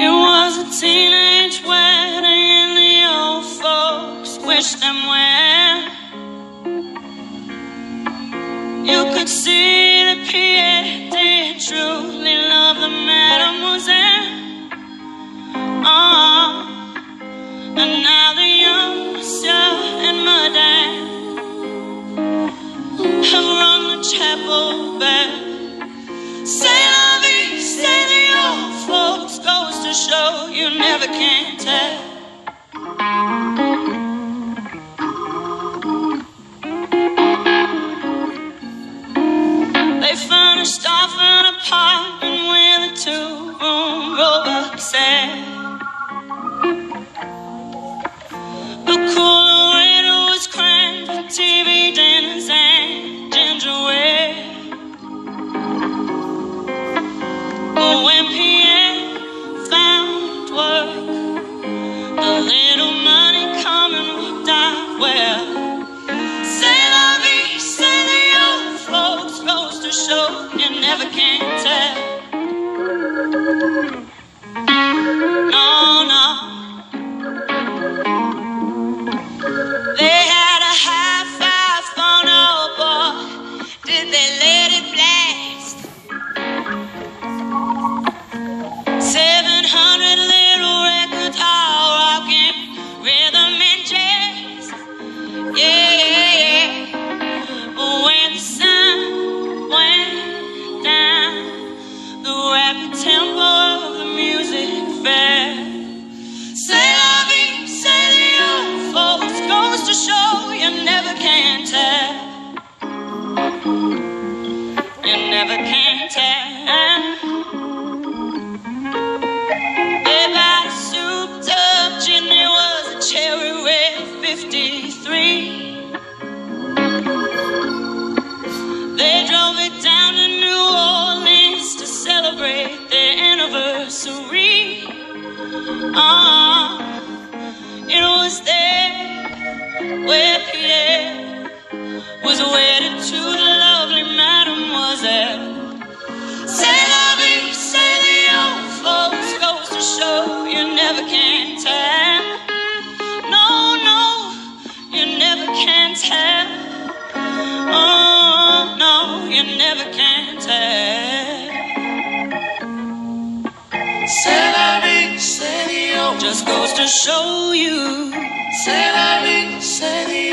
It was a teenage wedding, and the old folks wished them well. You could see the PA chapel bell. Saint Lovey, the old folks goes to show you never can tell. never can tell. No, no, you never can tell. Oh, no, you never can tell. C'est la vie, c'est Just goes to show you. C'est la vie, c'est